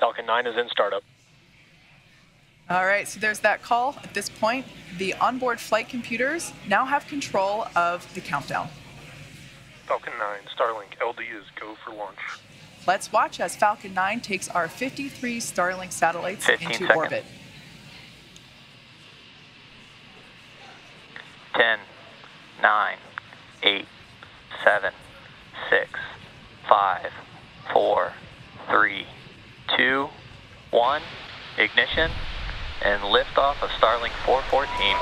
Falcon 9 is in startup. All right, so there's that call. At this point, the onboard flight computers now have control of the countdown. Falcon 9, Starlink, LD is go for launch. Let's watch as Falcon 9 takes our 53 Starlink satellites into seconds. orbit. 10, 9, 8, 7, 6, 5, 4, 3, 2, 1. Ignition and liftoff of Starlink 414.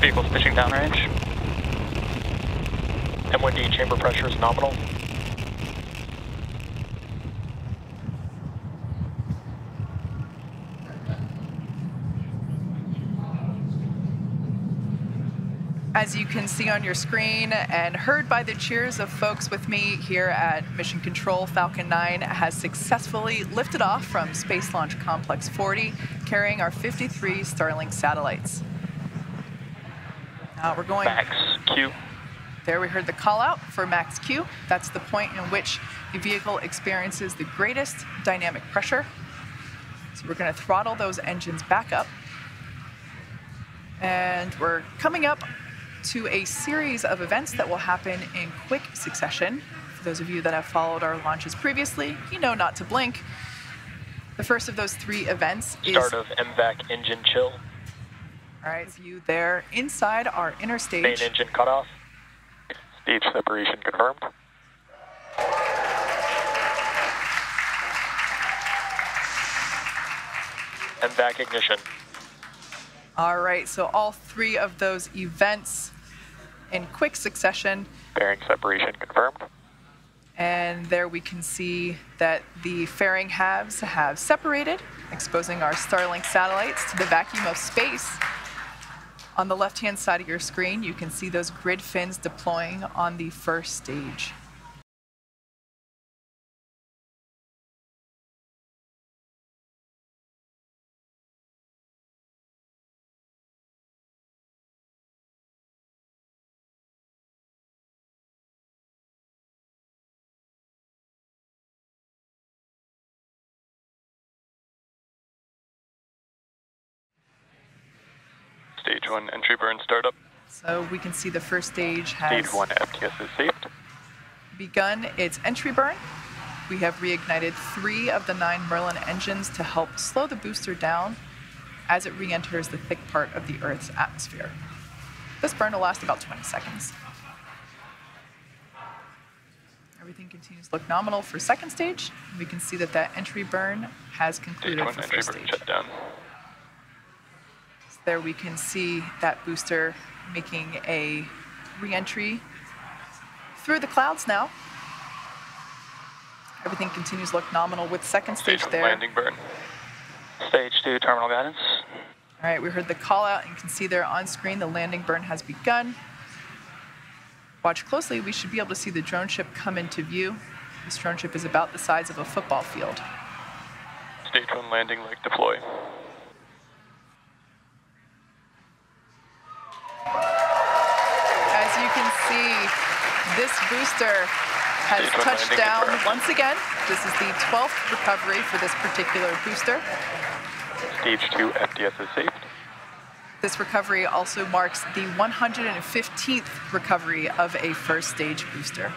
Vehicles pitching downrange. M1D chamber pressure is nominal. As you can see on your screen and heard by the cheers of folks with me here at Mission Control, Falcon 9 has successfully lifted off from Space Launch Complex 40, carrying our 53 Starlink satellites. Now we're going Max Q. There we heard the call out for max Q. That's the point in which the vehicle experiences the greatest dynamic pressure. So we're going to throttle those engines back up. And we're coming up to a series of events that will happen in quick succession. For those of you that have followed our launches previously, you know not to blink. The first of those three events is Start of MVAC engine chill. all right, view there inside our inner Main engine cutoff. Stage separation confirmed. MVAC ignition. All right, so all three of those events in quick succession. Fairing separation confirmed. And there we can see that the fairing halves have separated, exposing our Starlink satellites to the vacuum of space. On the left-hand side of your screen, you can see those grid fins deploying on the first stage. Stage 1 entry burn startup. So we can see the first stage has Stage 1 FTS is saved. begun its entry burn. We have reignited three of the nine Merlin engines to help slow the booster down as it re-enters the thick part of the Earth's atmosphere. This burn will last about 20 seconds. Everything continues to look nominal for second stage. We can see that that entry burn has Stage concluded 1 for first stage. shut down. There we can see that booster making a re-entry through the clouds now. Everything continues to look nominal with second Stage stage there. landing burn. Stage 2 terminal guidance. All right, we heard the call out and you can see there on screen the landing burn has begun. Watch closely, we should be able to see the drone ship come into view. This drone ship is about the size of a football field. Stage 1 landing leg deploy. As you can see, this booster has touched down once again. This is the 12th recovery for this particular booster. Stage 2 FTS is safe. This recovery also marks the 115th recovery of a first stage booster.